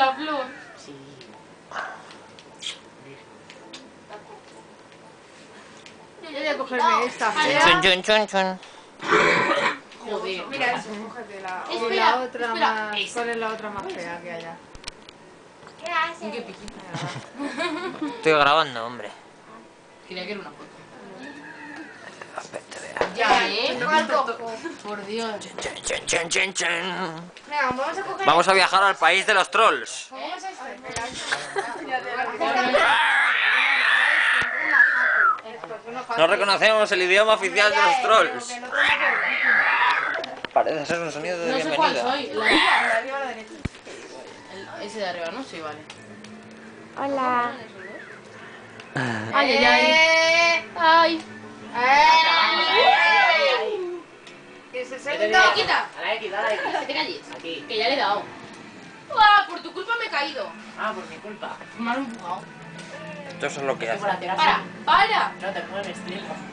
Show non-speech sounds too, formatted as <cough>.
la flor. Sí. Yo voy a cogerme esta. Chun, chun, chun, chun. Joder. Mira eso, cógete la, o Espera, la otra espera. más. Esa. ¿Cuál es la otra más fea que haya? ¿Qué haces? Qué piquita. <laughs> Estoy grabando, hombre. Quería que era una foto. Vea. Ya, ¿eh? Por Dios. Venga, vamos a coger. Vamos a viajar al país de los trolls. No reconocemos el idioma oficial de los trolls. Parece ser un sonido de No sé cuál bienvenida. soy. La La arriba a la derecha. el- ese de arriba, ¿no? Sí, vale. Hola. Ay, ay, ay. 60. A la a la X, a la te. Aquí. Que ya le he dado. ¡Uah! Por tu culpa me he caído. Ah, por mi culpa. Me han empujado. Esto es lo que hace. Para, para. No te mueves, tío. <laughs>